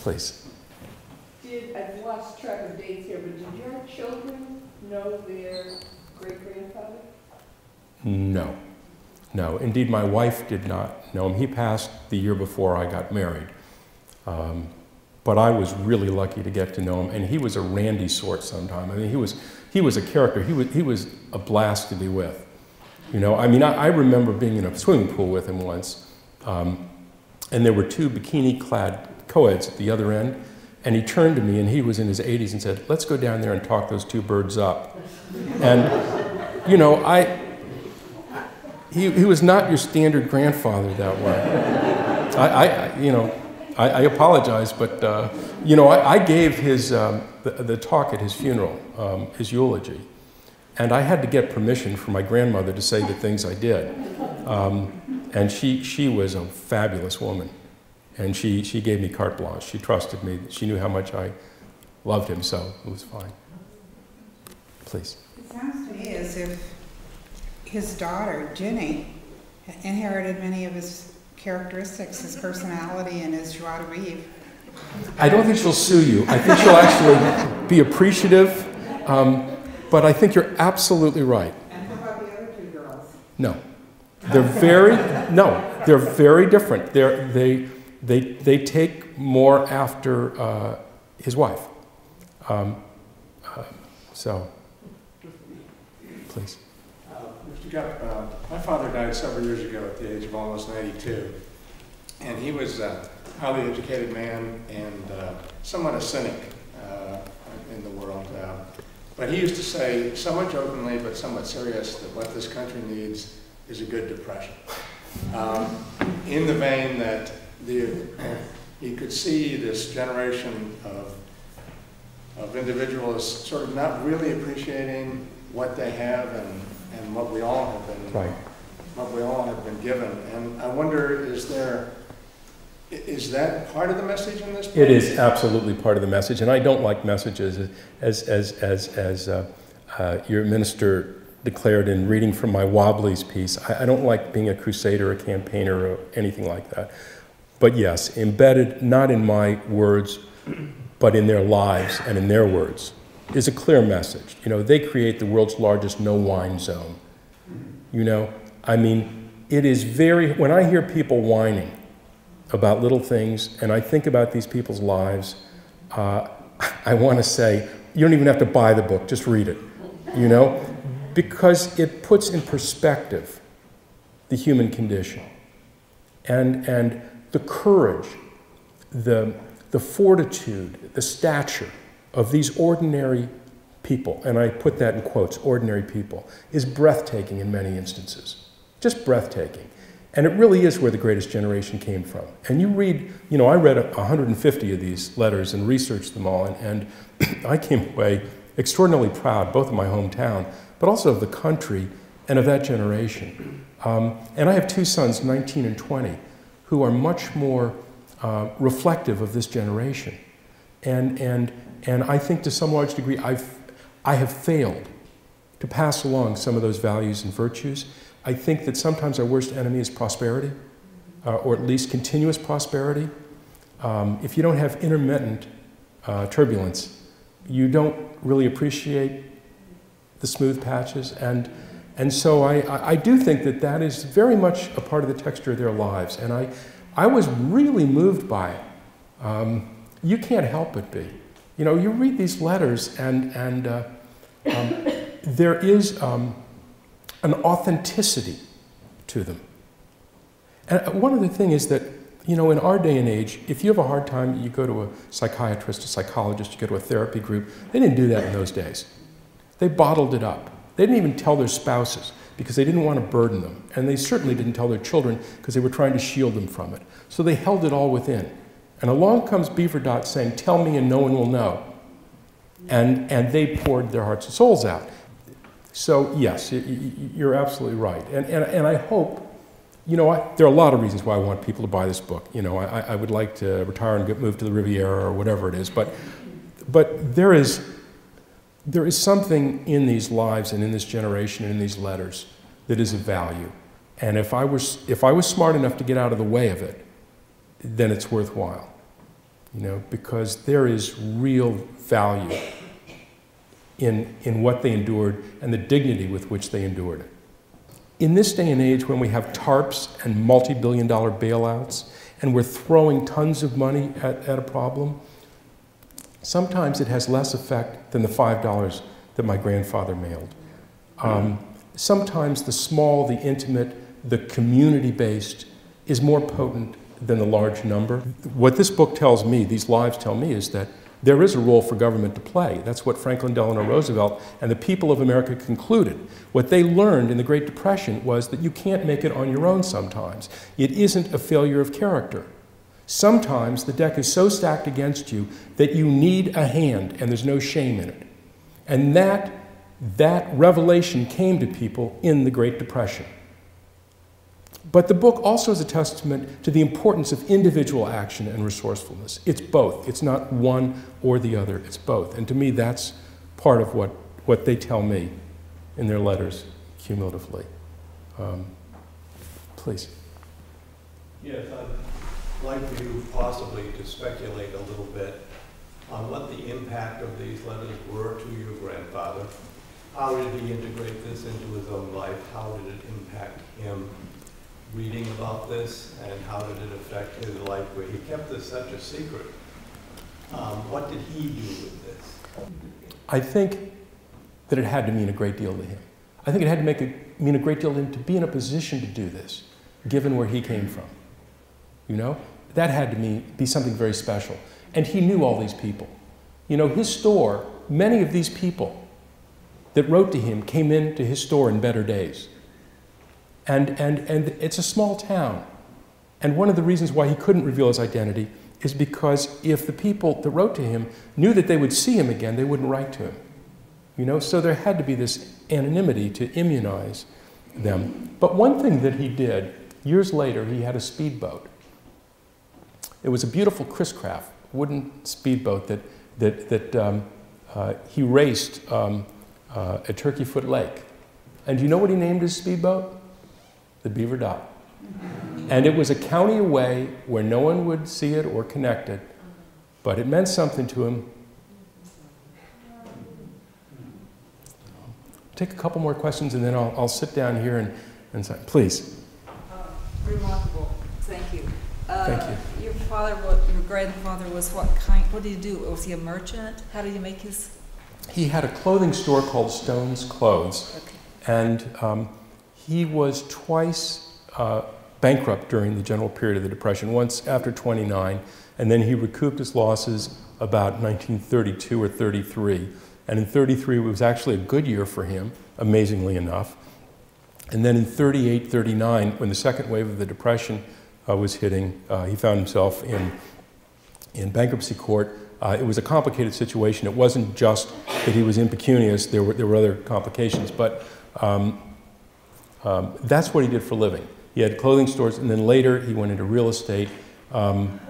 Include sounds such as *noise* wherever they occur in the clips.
Please. Did, I've lost track of dates here, but did your children know their great-grandfather? No. No. Indeed, my wife did not know him. He passed the year before I got married. Um, but I was really lucky to get to know him, and he was a randy sort sometime. I mean, he was, he was a character. He was, he was a blast to be with. You know, I mean, I, I remember being in a swimming pool with him once, um, and there were two bikini-clad co-eds at the other end, and he turned to me, and he was in his 80s, and said, let's go down there and talk those two birds up. And, you know, I, he, he was not your standard grandfather that way. I, I you know, I, I apologize, but uh, you know, I, I gave his um, the, the, talk at his funeral, um, his eulogy, and I had to get permission from my grandmother to say the things I did. Um, and she she was a fabulous woman, and she she gave me carte blanche. She trusted me. She knew how much I loved him, so it was fine. Please. It sounds to me as if his daughter, Ginny, inherited many of his characteristics, his personality, and his joie de vivre. I don't think she'll sue you. I think she'll actually be appreciative. Um, but I think you're absolutely right. And how about the other two girls? No. They're very, no, they're very different. They're, they, they, they take more after uh, his wife. Um, uh, so, please. Mr. Gup, uh, my father died several years ago at the age of almost 92. And he was a highly educated man and uh, somewhat a cynic uh, in the world. Uh, but he used to say, somewhat jokingly but somewhat serious, that what this country needs is a good depression. Um, in the vein that the, he could see this generation of, of individuals sort of not really appreciating what they have and, and what we all have been right. what we all have been given. And I wonder, is there is that part of the message in this? Book? It is absolutely part of the message, and I don't like messages as as as as uh, uh, your minister declared in reading from my Wobblies piece. I, I don't like being a crusader, a campaigner, or anything like that. But yes, embedded not in my words, but in their lives and in their words, is a clear message. You know, they create the world's largest no wine zone. You know, I mean, it is very. When I hear people whining about little things, and I think about these people's lives, uh, *laughs* I want to say, you don't even have to buy the book, just read it, you know? Because it puts in perspective the human condition and, and the courage, the, the fortitude, the stature of these ordinary people, and I put that in quotes, ordinary people, is breathtaking in many instances. Just breathtaking. And it really is where the greatest generation came from. And you read, you know, I read 150 of these letters and researched them all, and, and *clears throat* I came away extraordinarily proud, both of my hometown, but also of the country and of that generation. Um, and I have two sons, 19 and 20, who are much more uh, reflective of this generation. And, and, and I think to some large degree, I've, I have failed to pass along some of those values and virtues. I think that sometimes our worst enemy is prosperity, uh, or at least continuous prosperity. Um, if you don't have intermittent uh, turbulence, you don't really appreciate the smooth patches. And, and so I, I do think that that is very much a part of the texture of their lives. And I, I was really moved by it. Um, you can't help but be. You know, you read these letters, and, and uh, um, *coughs* there is. Um, an authenticity to them. And one other thing is that, you know, in our day and age, if you have a hard time, you go to a psychiatrist, a psychologist, you go to a therapy group. They didn't do that in those days. They bottled it up. They didn't even tell their spouses because they didn't want to burden them. And they certainly didn't tell their children because they were trying to shield them from it. So they held it all within. And along comes B. Virdot saying, Tell me and no one will know. And, and they poured their hearts and souls out. So, yes, you're absolutely right. And, and, and I hope, you know, I, there are a lot of reasons why I want people to buy this book. You know, I, I would like to retire and get, moved to the Riviera or whatever it is. But, but there, is, there is something in these lives and in this generation and in these letters that is of value. And if I, was, if I was smart enough to get out of the way of it, then it's worthwhile. you know, because there is real value in, in what they endured and the dignity with which they endured it. In this day and age, when we have TARPs and multi billion dollar bailouts, and we're throwing tons of money at, at a problem, sometimes it has less effect than the $5 that my grandfather mailed. Um, sometimes the small, the intimate, the community based is more potent than the large number. What this book tells me, these lives tell me, is that there is a role for government to play. That's what Franklin Delano Roosevelt and the people of America concluded. What they learned in the Great Depression was that you can't make it on your own sometimes. It isn't a failure of character. Sometimes the deck is so stacked against you that you need a hand and there's no shame in it. And that, that revelation came to people in the Great Depression. But the book also is a testament to the importance of individual action and resourcefulness. It's both. It's not one or the other, it's both. And to me, that's part of what, what they tell me in their letters cumulatively. Um, please. Yes, I'd like you possibly to speculate a little bit on what the impact of these letters were to your grandfather. How did he integrate this into his own life? How did it impact him reading about this? And how did it affect his life where he kept this such a secret? Um, what did he do with this? I think that it had to mean a great deal to him. I think it had to make a, mean a great deal to him to be in a position to do this, given where he came from. You know, that had to mean, be something very special. And he knew all these people. You know, his store, many of these people that wrote to him came into his store in better days. And, and, and it's a small town. And one of the reasons why he couldn't reveal his identity is because if the people that wrote to him knew that they would see him again, they wouldn't write to him. You know, so there had to be this anonymity to immunize them. But one thing that he did, years later, he had a speedboat. It was a beautiful Chris Craft wooden speedboat that, that, that um, uh, he raced um, uh, at Turkeyfoot Lake. And do you know what he named his speedboat? The B. Virdot. And it was a county away where no one would see it or connect it, but it meant something to him. Take a couple more questions and then I'll, I'll sit down here and, and say, please. Uh, Remarkable, thank you. Uh, Thank you. Your father, what, your grandfather was what kind, what did he do? Was he a merchant? How did he make his, He had a clothing store called Stone's Clothes, okay, and um, he was twice uh, bankrupt during the general period of the Depression, once after 29, and then he recouped his losses about 1932 or 33. And in 33, it was actually a good year for him, amazingly enough. And then in 38, 39, when the second wave of the Depression uh, was hitting, uh, he found himself in, in bankruptcy court. Uh, it was a complicated situation. It wasn't just that he was impecunious, there were, there were other complications, but um, um, that's what he did for a living. He had clothing stores, and then later he went into real estate. Um,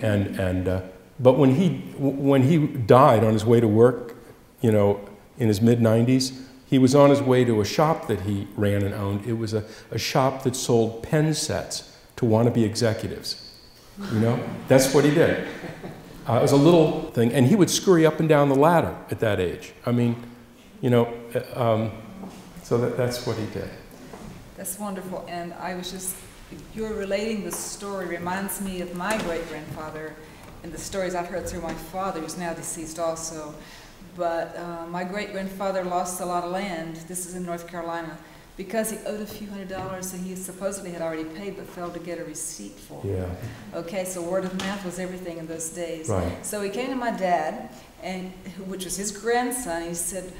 and, and, uh, but when he, when he died on his way to work, you know, in his mid 90s, he was on his way to a shop that he ran and owned. It was a, a shop that sold pen sets to be executives. You know, that's what he did. Uh, it was a little thing, and he would scurry up and down the ladder at that age. I mean, you know, uh, um, so that, that's what he did. that's wonderful. And I was just, you're relating this story reminds me of my great-grandfather and the stories I've heard through my father, who's now deceased also. But uh, my great-grandfather lost a lot of land, this is in North Carolina, because he owed a few hundred dollars that he supposedly had already paid but failed to get a receipt for. Yeah, Okay, so word of mouth was everything in those days. right. So he came to my dad, and which was his grandson. He said,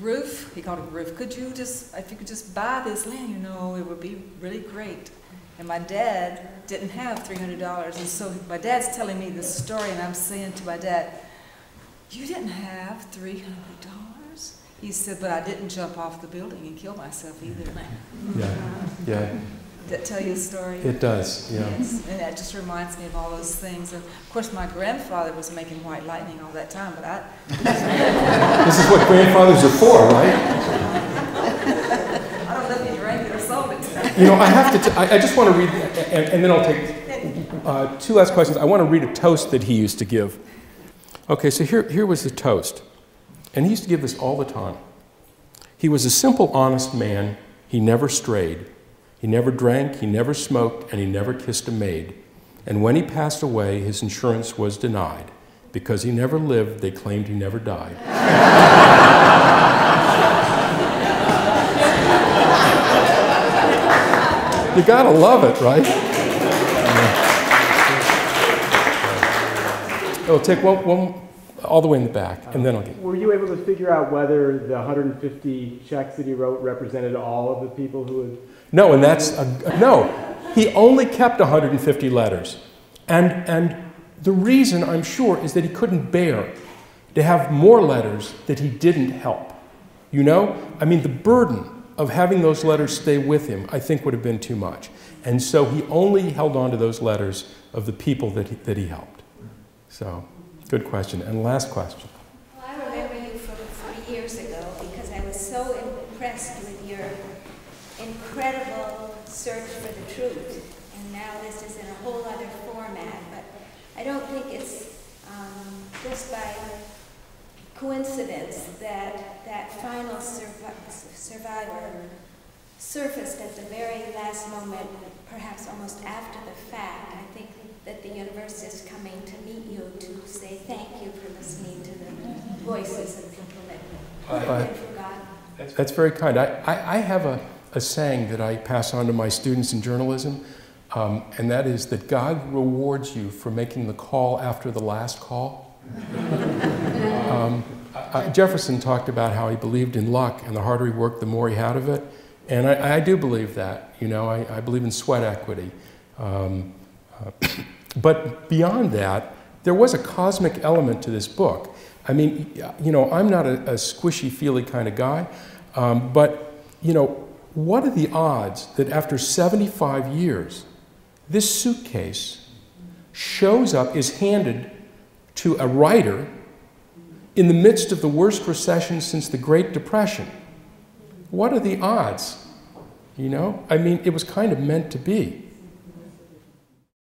"Ruth," he called him Ruth. Could you just, if you could just buy this land, you know, it would be really great. And my dad didn't have three hundred dollars, and so my dad's telling me this story, and I'm saying to my dad, "You didn't have three hundred dollars." He said, "But I didn't jump off the building and kill myself either." Yeah, yeah, that tell you a story? it does, yeah. Yes, and that just reminds me of all those things. And of course, my grandfather was making white lightning all that time, but I, *laughs* This is what grandfathers are for, right? *laughs* I don't know if he drank it or sold it. You know, I have to, t- I, I just want to read, and, and then I'll take Uh, two last questions. I want to read a toast that he used to give. Okay, so here, here was the toast. And he used to give this all the time. He was a simple, honest man. He never strayed. He never drank, he never smoked, and he never kissed a maid. And when he passed away, his insurance was denied. Because he never lived, they claimed he never died. *laughs* you gotta love it, right? It'll take one, one all the way in the back, and then I'll get. Were you able to figure out whether the 150 checks that he wrote represented all of the people who had? No, and that's a, no. He only kept 150 letters, and and the reason I'm sure is that he couldn't bear to have more letters that he didn't help. You know, I mean, the burden of having those letters stay with him, I think, would have been too much, and so he only held on to those letters of the people that he, that he helped. So, good question. And last question. Well, I remember you from, three years ago because I was so impressed with your incredible search for the truth. And now this is in a whole other format, but I don't think it's um, just by coincidence that that final survi- survivor surfaced at the very last moment, perhaps almost after the fact. I think that the universe is coming to meet you to say thank you for listening to the voices of people that Uh, forgotten. That's very kind. I, I, I have a, a saying that I pass on to my students in journalism, um, and that is that God rewards you for making the call after the last call. *laughs* um, I, Jefferson talked about how he believed in luck, and the harder he worked, the more he had of it. And I, I do believe that. You know, I, I believe in sweat equity. Um, uh, but beyond that, there was a cosmic element to this book. I mean, you know, I'm not a, a squishy, feely kind of guy, um, but, you know, what are the odds that after 75 years, this suitcase shows up, is handed to a writer in the midst of the worst recession since the Great Depression? What are the odds? You know, I mean, it was kind of meant to be.